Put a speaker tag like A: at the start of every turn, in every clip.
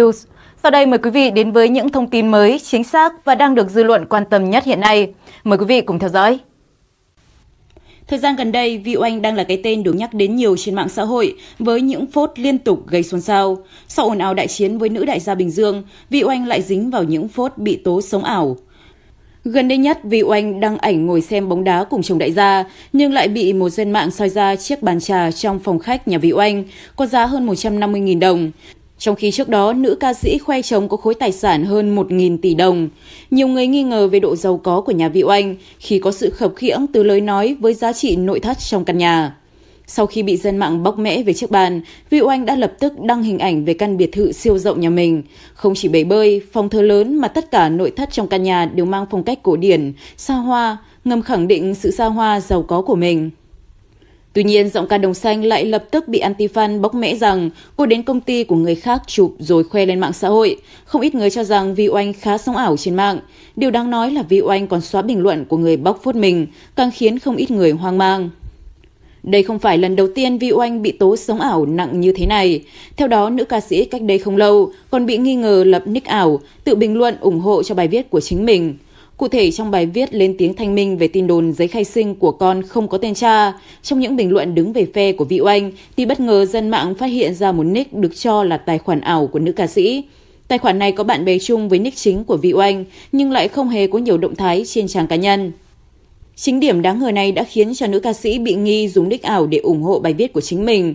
A: News. Sau đây mời quý vị đến với những thông tin mới, chính xác và đang được dư luận quan tâm nhất hiện nay. Mời quý vị cùng theo dõi. Thời gian gần đây, Vi Oanh đang là cái tên được nhắc đến nhiều trên mạng xã hội với những phốt liên tục gây xôn xao. Sau ồn ào đại chiến với nữ đại gia Bình Dương, Vi Oanh lại dính vào những phốt bị tố sống ảo. Gần đây nhất, Vi Oanh đăng ảnh ngồi xem bóng đá cùng chồng đại gia, nhưng lại bị một dân mạng soi ra chiếc bàn trà trong phòng khách nhà Vi Oanh, có giá hơn 150.000 đồng. Trong khi trước đó, nữ ca sĩ khoe chồng có khối tài sản hơn 1.000 tỷ đồng. Nhiều người nghi ngờ về độ giàu có của nhà vị oanh khi có sự khập khiễng từ lời nói với giá trị nội thất trong căn nhà. Sau khi bị dân mạng bóc mẽ về chiếc bàn, Vị Oanh đã lập tức đăng hình ảnh về căn biệt thự siêu rộng nhà mình. Không chỉ bể bơi, phòng thờ lớn mà tất cả nội thất trong căn nhà đều mang phong cách cổ điển, xa hoa, ngầm khẳng định sự xa hoa giàu có của mình. Tuy nhiên, giọng ca đồng xanh lại lập tức bị anti-fan bóc mẽ rằng cô đến công ty của người khác chụp rồi khoe lên mạng xã hội. Không ít người cho rằng Vi Oanh khá sống ảo trên mạng. Điều đáng nói là Vi Oanh còn xóa bình luận của người bóc phốt mình, càng khiến không ít người hoang mang. Đây không phải lần đầu tiên Vi Oanh bị tố sống ảo nặng như thế này. Theo đó, nữ ca sĩ cách đây không lâu còn bị nghi ngờ lập nick ảo, tự bình luận ủng hộ cho bài viết của chính mình. Cụ thể trong bài viết lên tiếng thanh minh về tin đồn giấy khai sinh của con không có tên cha, trong những bình luận đứng về phe của vị oanh thì bất ngờ dân mạng phát hiện ra một nick được cho là tài khoản ảo của nữ ca sĩ. Tài khoản này có bạn bè chung với nick chính của vị oanh nhưng lại không hề có nhiều động thái trên trang cá nhân. Chính điểm đáng ngờ này đã khiến cho nữ ca sĩ bị nghi dùng nick ảo để ủng hộ bài viết của chính mình.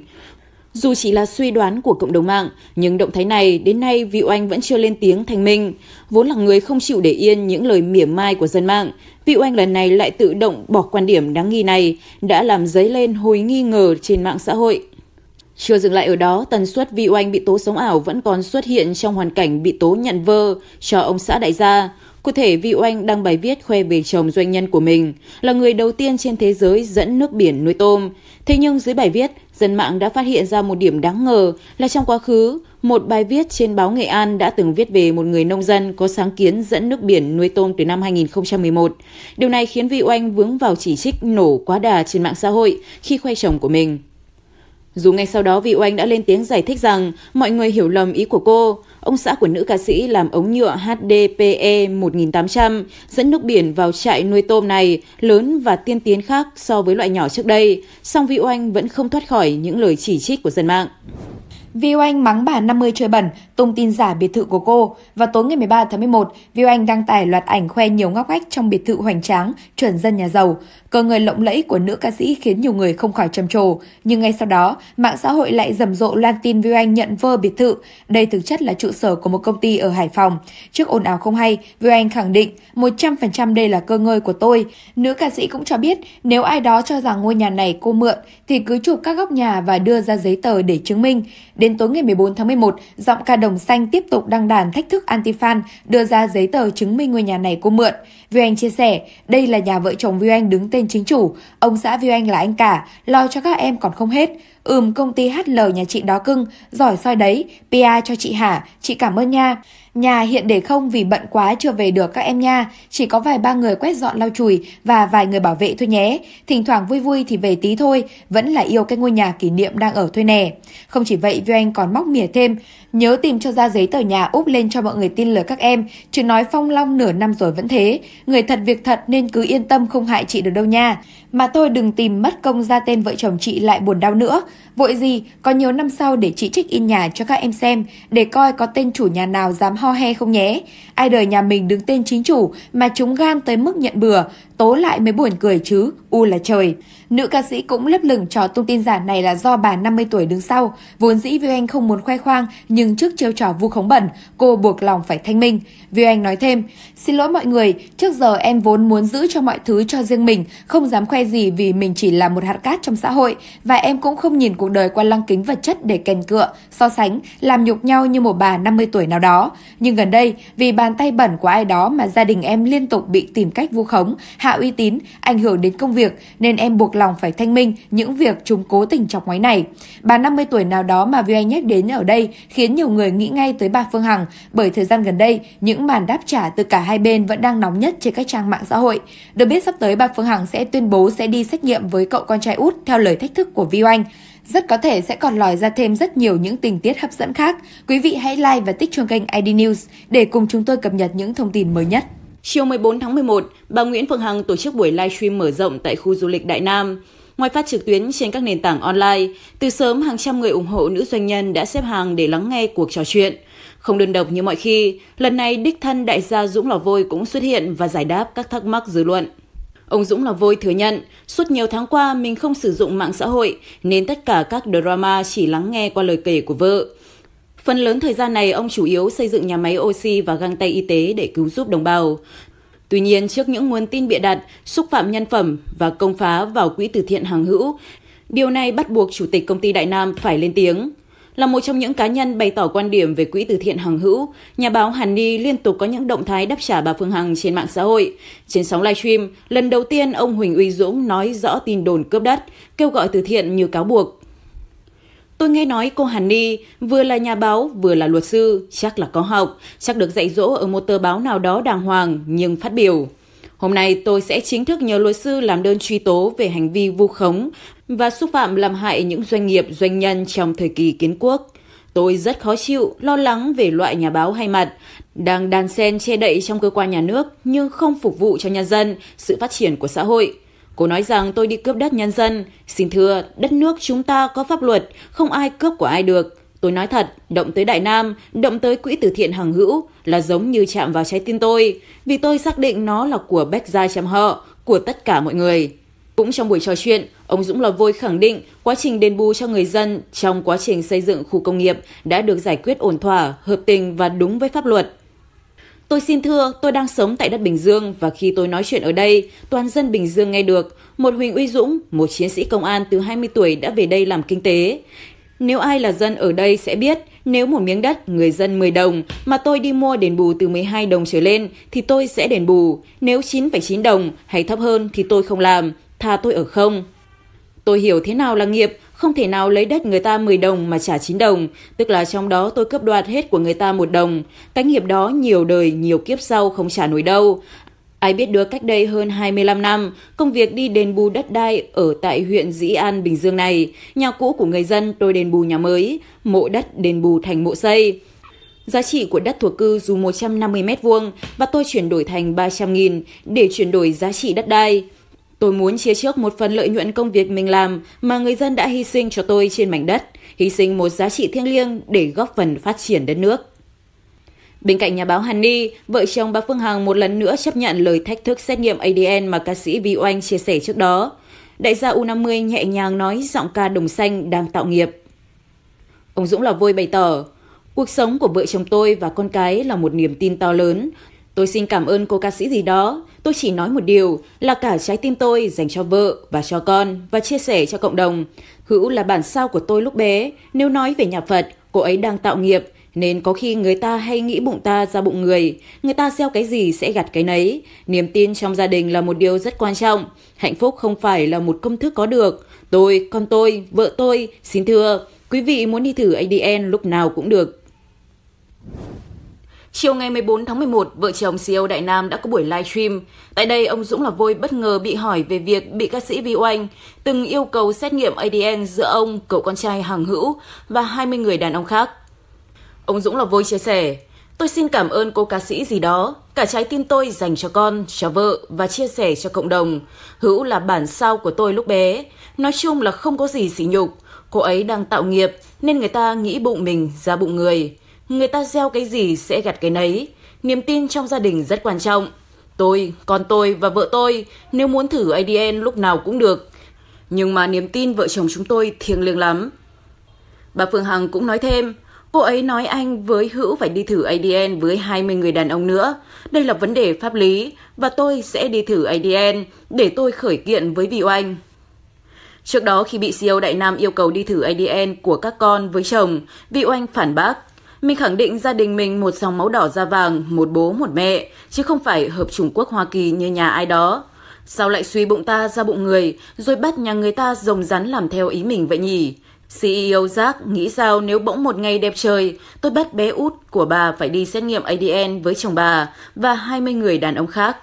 A: Dù chỉ là suy đoán của cộng đồng mạng, nhưng động thái này đến nay vị oanh vẫn chưa lên tiếng thành minh. Vốn là người không chịu để yên những lời mỉa mai của dân mạng, vị oanh lần này lại tự động bỏ quan điểm đáng nghi này, đã làm dấy lên hồi nghi ngờ trên mạng xã hội. Chưa dừng lại ở đó, tần suất Vi Oanh bị tố sống ảo vẫn còn xuất hiện trong hoàn cảnh bị tố nhận vơ cho ông xã đại gia. Cụ thể, Vi Oanh đăng bài viết khoe về chồng doanh nhân của mình, là người đầu tiên trên thế giới dẫn nước biển nuôi tôm. Thế nhưng dưới bài viết, dân mạng đã phát hiện ra một điểm đáng ngờ là trong quá khứ, một bài viết trên báo Nghệ An đã từng viết về một người nông dân có sáng kiến dẫn nước biển nuôi tôm từ năm 2011. Điều này khiến Vi Oanh vướng vào chỉ trích nổ quá đà trên mạng xã hội khi khoe chồng của mình. Dù ngay sau đó vị oanh đã lên tiếng giải thích rằng mọi người hiểu lầm ý của cô, ông xã của nữ ca sĩ làm ống nhựa HDPE 1800 dẫn nước biển vào trại nuôi tôm này lớn và tiên tiến khác so với loại nhỏ trước đây, song vị oanh vẫn không thoát khỏi những lời chỉ trích của dân mạng.
B: Vi Anh mắng bà 50 chơi bẩn, tung tin giả biệt thự của cô. Và tối ngày 13 tháng 11, Vi Anh đăng tải loạt ảnh khoe nhiều ngóc ngách trong biệt thự hoành tráng, chuẩn dân nhà giàu. Cờ người lộng lẫy của nữ ca sĩ khiến nhiều người không khỏi trầm trồ. Nhưng ngay sau đó, mạng xã hội lại rầm rộ loan tin Vi Anh nhận vơ biệt thự. Đây thực chất là trụ sở của một công ty ở Hải Phòng. Trước ồn ào không hay, Vi Anh khẳng định 100% đây là cơ ngơi của tôi. Nữ ca sĩ cũng cho biết nếu ai đó cho rằng ngôi nhà này cô mượn thì cứ chụp các góc nhà và đưa ra giấy tờ để chứng minh. Đến đến tối ngày 14 tháng 11, giọng ca đồng xanh tiếp tục đăng đàn thách thức Antifan đưa ra giấy tờ chứng minh ngôi nhà này cô mượn. Vi Anh chia sẻ, đây là nhà vợ chồng Vi Anh đứng tên chính chủ, ông xã Vi Anh là anh cả, lo cho các em còn không hết. Ừm công ty HL nhà chị đó cưng, giỏi soi đấy, PR cho chị hả, chị cảm ơn nha. Nhà hiện để không vì bận quá chưa về được các em nha, chỉ có vài ba người quét dọn lau chùi và vài người bảo vệ thôi nhé. Thỉnh thoảng vui vui thì về tí thôi, vẫn là yêu cái ngôi nhà kỷ niệm đang ở thôi nè. Không chỉ vậy, Vi Anh còn móc mỉa thêm, nhớ tìm cho ra giấy tờ nhà úp lên cho mọi người tin lời các em, chứ nói phong long nửa năm rồi vẫn thế. Người thật việc thật nên cứ yên tâm không hại chị được đâu nha. Mà tôi đừng tìm mất công ra tên vợ chồng chị lại buồn đau nữa. Vội gì, có nhiều năm sau để chị trích in nhà cho các em xem, để coi có tên chủ nhà nào dám ho he không nhé. Ai đời nhà mình đứng tên chính chủ mà chúng gan tới mức nhận bừa, tố lại mới buồn cười chứ, u là trời. Nữ ca sĩ cũng lấp lửng cho thông tin giả này là do bà 50 tuổi đứng sau. Vốn dĩ Viu Anh không muốn khoe khoang, nhưng trước chiêu trò vu khống bẩn, cô buộc lòng phải thanh minh. Viu Anh nói thêm, xin lỗi mọi người, trước giờ em vốn muốn giữ cho mọi thứ cho riêng mình, không dám khoe gì vì mình chỉ là một hạt cát trong xã hội, và em cũng không nhìn cuộc đời qua lăng kính vật chất để kèn cựa, so sánh, làm nhục nhau như một bà 50 tuổi nào đó. Nhưng gần đây, vì bàn tay bẩn của ai đó mà gia đình em liên tục bị tìm cách vu khống, hạ uy tín, ảnh hưởng đến công việc nên em buộc lòng phải thanh minh những việc chúng cố tình chọc ngoáy này. Bà 50 tuổi nào đó mà Vi Anh nhắc đến ở đây khiến nhiều người nghĩ ngay tới bà Phương Hằng bởi thời gian gần đây những màn đáp trả từ cả hai bên vẫn đang nóng nhất trên các trang mạng xã hội. Được biết sắp tới bà Phương Hằng sẽ tuyên bố sẽ đi xét nghiệm với cậu con trai út theo lời thách thức của Vi Anh. Rất có thể sẽ còn lòi ra thêm rất nhiều những tình tiết hấp dẫn khác. Quý vị hãy like và tích chuông kênh ID News để cùng chúng tôi cập nhật những thông tin mới nhất.
A: Chiều 14 tháng 11, bà Nguyễn Phương Hằng tổ chức buổi livestream mở rộng tại khu du lịch Đại Nam. Ngoài phát trực tuyến trên các nền tảng online, từ sớm hàng trăm người ủng hộ nữ doanh nhân đã xếp hàng để lắng nghe cuộc trò chuyện. Không đơn độc như mọi khi, lần này đích thân đại gia Dũng Lò Vôi cũng xuất hiện và giải đáp các thắc mắc dư luận. Ông Dũng là Vôi thừa nhận, suốt nhiều tháng qua mình không sử dụng mạng xã hội nên tất cả các drama chỉ lắng nghe qua lời kể của vợ. Phần lớn thời gian này ông chủ yếu xây dựng nhà máy oxy và găng tay y tế để cứu giúp đồng bào. Tuy nhiên, trước những nguồn tin bịa đặt, xúc phạm nhân phẩm và công phá vào quỹ từ thiện hàng hữu, điều này bắt buộc Chủ tịch công ty Đại Nam phải lên tiếng. Là một trong những cá nhân bày tỏ quan điểm về quỹ từ thiện Hằng Hữu, nhà báo Hàn Ni liên tục có những động thái đáp trả bà Phương Hằng trên mạng xã hội. Trên sóng livestream, lần đầu tiên ông Huỳnh Uy Dũng nói rõ tin đồn cướp đất, kêu gọi từ thiện như cáo buộc. Tôi nghe nói cô Hàn Ni vừa là nhà báo vừa là luật sư, chắc là có học, chắc được dạy dỗ ở một tờ báo nào đó đàng hoàng nhưng phát biểu. Hôm nay tôi sẽ chính thức nhờ luật sư làm đơn truy tố về hành vi vu khống và xúc phạm làm hại những doanh nghiệp doanh nhân trong thời kỳ kiến quốc. Tôi rất khó chịu, lo lắng về loại nhà báo hay mặt, đang đàn sen che đậy trong cơ quan nhà nước nhưng không phục vụ cho nhân dân, sự phát triển của xã hội. Cô nói rằng tôi đi cướp đất nhân dân. Xin thưa, đất nước chúng ta có pháp luật, không ai cướp của ai được. Tôi nói thật, động tới Đại Nam, động tới quỹ từ thiện hàng hữu là giống như chạm vào trái tim tôi, vì tôi xác định nó là của Bách Gia Chăm Họ, của tất cả mọi người. Cũng trong buổi trò chuyện, ông Dũng Lò Vôi khẳng định quá trình đền bù cho người dân trong quá trình xây dựng khu công nghiệp đã được giải quyết ổn thỏa, hợp tình và đúng với pháp luật. Tôi xin thưa, tôi đang sống tại đất Bình Dương và khi tôi nói chuyện ở đây, toàn dân Bình Dương nghe được. Một Huỳnh Uy Dũng, một chiến sĩ công an từ 20 tuổi đã về đây làm kinh tế. Nếu ai là dân ở đây sẽ biết, nếu một miếng đất người dân 10 đồng mà tôi đi mua đền bù từ 12 đồng trở lên thì tôi sẽ đền bù. Nếu 9,9 đồng hay thấp hơn thì tôi không làm, tha tôi ở không. Tôi hiểu thế nào là nghiệp, không thể nào lấy đất người ta 10 đồng mà trả 9 đồng, tức là trong đó tôi cướp đoạt hết của người ta một đồng. Cái nghiệp đó nhiều đời, nhiều kiếp sau không trả nổi đâu. Ai biết được cách đây hơn 25 năm, công việc đi đền bù đất đai ở tại huyện Dĩ An, Bình Dương này, nhà cũ của người dân tôi đền bù nhà mới, mộ đất đền bù thành mộ xây. Giá trị của đất thuộc cư dù 150 mét vuông và tôi chuyển đổi thành 300 nghìn để chuyển đổi giá trị đất đai. Tôi muốn chia trước một phần lợi nhuận công việc mình làm mà người dân đã hy sinh cho tôi trên mảnh đất, hy sinh một giá trị thiêng liêng để góp phần phát triển đất nước. Bên cạnh nhà báo Hàn Ni, vợ chồng bà Phương Hằng một lần nữa chấp nhận lời thách thức xét nghiệm ADN mà ca sĩ Vi Oanh chia sẻ trước đó. Đại gia U50 nhẹ nhàng nói giọng ca đồng xanh đang tạo nghiệp. Ông Dũng là vôi bày tỏ, cuộc sống của vợ chồng tôi và con cái là một niềm tin to lớn. Tôi xin cảm ơn cô ca sĩ gì đó. Tôi chỉ nói một điều là cả trái tim tôi dành cho vợ và cho con và chia sẻ cho cộng đồng. Hữu là bản sao của tôi lúc bé. Nếu nói về nhà Phật, cô ấy đang tạo nghiệp nên có khi người ta hay nghĩ bụng ta ra bụng người, người ta gieo cái gì sẽ gặt cái nấy. Niềm tin trong gia đình là một điều rất quan trọng. Hạnh phúc không phải là một công thức có được. Tôi, con tôi, vợ tôi, xin thưa, quý vị muốn đi thử ADN lúc nào cũng được. Chiều ngày 14 tháng 11, vợ chồng CEO Đại Nam đã có buổi live stream. Tại đây, ông Dũng là vôi bất ngờ bị hỏi về việc bị ca sĩ Vi Oanh từng yêu cầu xét nghiệm ADN giữa ông, cậu con trai Hằng Hữu và 20 người đàn ông khác. Ông Dũng là vôi chia sẻ, tôi xin cảm ơn cô ca sĩ gì đó, cả trái tim tôi dành cho con, cho vợ và chia sẻ cho cộng đồng. Hữu là bản sao của tôi lúc bé, nói chung là không có gì sỉ nhục. Cô ấy đang tạo nghiệp nên người ta nghĩ bụng mình ra bụng người. Người ta gieo cái gì sẽ gặt cái nấy. Niềm tin trong gia đình rất quan trọng. Tôi, con tôi và vợ tôi nếu muốn thử ADN lúc nào cũng được. Nhưng mà niềm tin vợ chồng chúng tôi thiêng liêng lắm. Bà Phương Hằng cũng nói thêm, Cô ấy nói anh với Hữu phải đi thử ADN với 20 người đàn ông nữa. Đây là vấn đề pháp lý và tôi sẽ đi thử ADN để tôi khởi kiện với vị oanh. Trước đó khi bị CEO Đại Nam yêu cầu đi thử ADN của các con với chồng, vị oanh phản bác. Mình khẳng định gia đình mình một dòng máu đỏ da vàng, một bố một mẹ, chứ không phải hợp Trung Quốc Hoa Kỳ như nhà ai đó. Sao lại suy bụng ta ra bụng người, rồi bắt nhà người ta rồng rắn làm theo ý mình vậy nhỉ? CEO Jack nghĩ sao nếu bỗng một ngày đẹp trời, tôi bắt bé út của bà phải đi xét nghiệm ADN với chồng bà và 20 người đàn ông khác.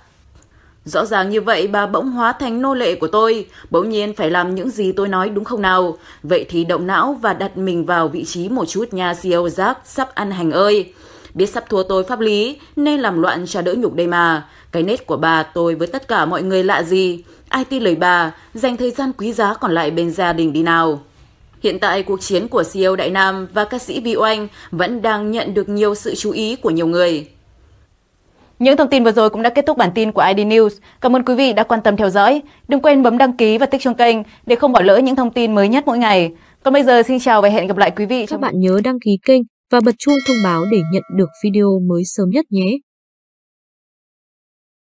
A: Rõ ràng như vậy bà bỗng hóa thành nô lệ của tôi, bỗng nhiên phải làm những gì tôi nói đúng không nào? Vậy thì động não và đặt mình vào vị trí một chút nha CEO Jack sắp ăn hành ơi. Biết sắp thua tôi pháp lý nên làm loạn cho đỡ nhục đây mà. Cái nết của bà tôi với tất cả mọi người lạ gì? Ai tin lời bà, dành thời gian quý giá còn lại bên gia đình đi nào. Hiện tại cuộc chiến của CEO Đại Nam và ca sĩ Vi Oanh vẫn đang nhận được nhiều sự chú ý của nhiều người.
B: Những thông tin vừa rồi cũng đã kết thúc bản tin của ID News. Cảm ơn quý vị đã quan tâm theo dõi. Đừng quên bấm đăng ký và tích chuông kênh để không bỏ lỡ những thông tin mới nhất mỗi ngày. Còn bây giờ, xin chào và hẹn gặp lại quý vị.
C: Các bạn nhớ đăng ký kênh và bật chuông thông báo để nhận được video mới sớm nhất nhé.